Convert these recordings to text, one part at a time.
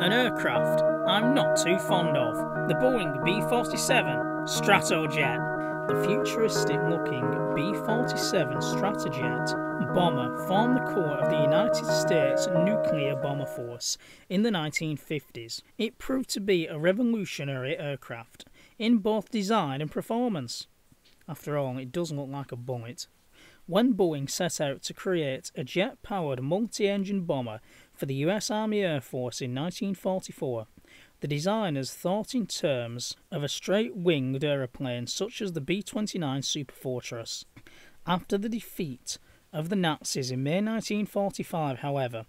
An aircraft I'm not too fond of. The Boeing B 47 Stratojet. The futuristic looking B 47 Stratojet bomber formed the core of the United States nuclear bomber force in the 1950s. It proved to be a revolutionary aircraft in both design and performance. After all, it does look like a bullet. When Boeing set out to create a jet powered multi engine bomber for the US Army Air Force in 1944, the designers thought in terms of a straight winged aeroplane such as the B 29 Superfortress. After the defeat of the Nazis in May 1945, however,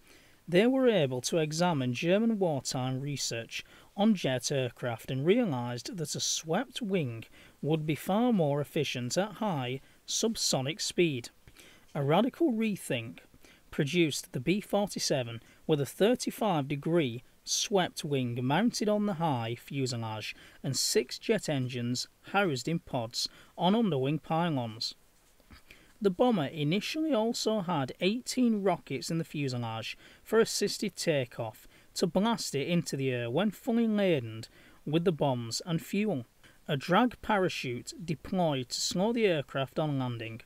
they were able to examine German wartime research on jet aircraft and realised that a swept wing would be far more efficient at high subsonic speed. A radical rethink produced the B 47 with a 35 degree swept wing mounted on the high fuselage and six jet engines housed in pods on underwing pylons. The bomber initially also had 18 rockets in the fuselage for assisted takeoff to blast it into the air when fully laden with the bombs and fuel a drag parachute deployed to slow the aircraft on landing.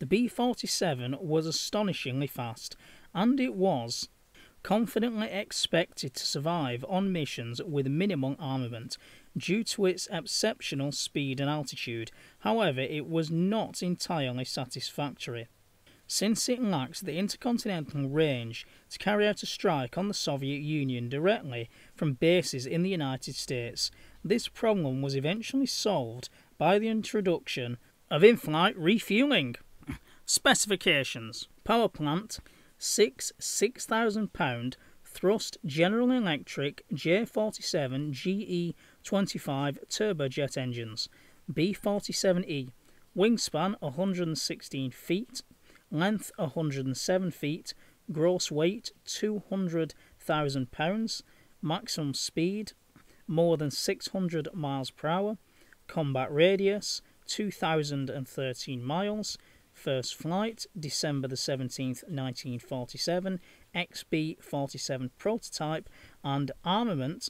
The B 47 was astonishingly fast, and it was confidently expected to survive on missions with minimal armament due to its exceptional speed and altitude. However, it was not entirely satisfactory. Since it lacked the intercontinental range to carry out a strike on the Soviet Union directly from bases in the United States, this problem was eventually solved by the introduction of in flight refueling. Specifications. Power plant, six £6,000 thrust General Electric J47 GE25 turbojet engines, B47E, wingspan 116 feet, length 107 feet, gross weight 200,000 pounds, maximum speed more than 600 miles per hour, combat radius 2013 miles, first flight December the 17th 1947, XB47 prototype and armament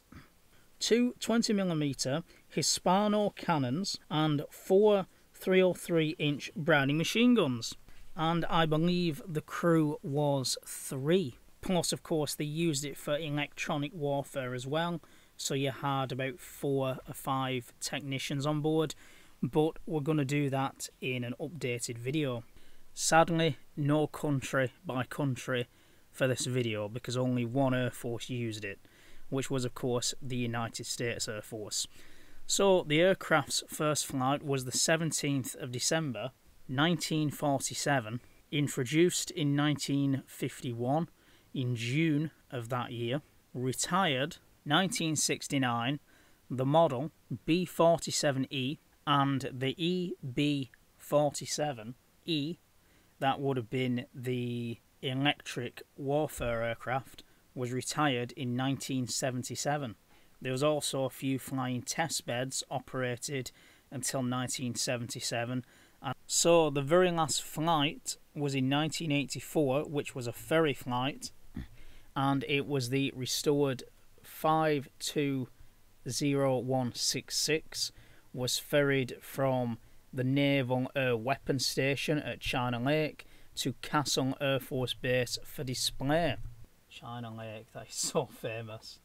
two 20mm Hispano cannons and four 303 inch Browning machine guns. And I believe the crew was three. Plus, of course, they used it for electronic warfare as well so you had about four or five technicians on board, but we're going to do that in an updated video. Sadly, no country by country for this video because only one Air Force used it, which was of course the United States Air Force. So the aircraft's first flight was the 17th of December 1947, introduced in 1951 in June of that year, retired 1969, the model B47E and the EB47E, that would have been the electric warfare aircraft, was retired in 1977. There was also a few flying test beds operated until 1977. And so the very last flight was in 1984, which was a ferry flight, and it was the restored 520166 was ferried from the Naval Air Weapons Station at China Lake to Castle Air Force Base for display. China Lake, that is so famous.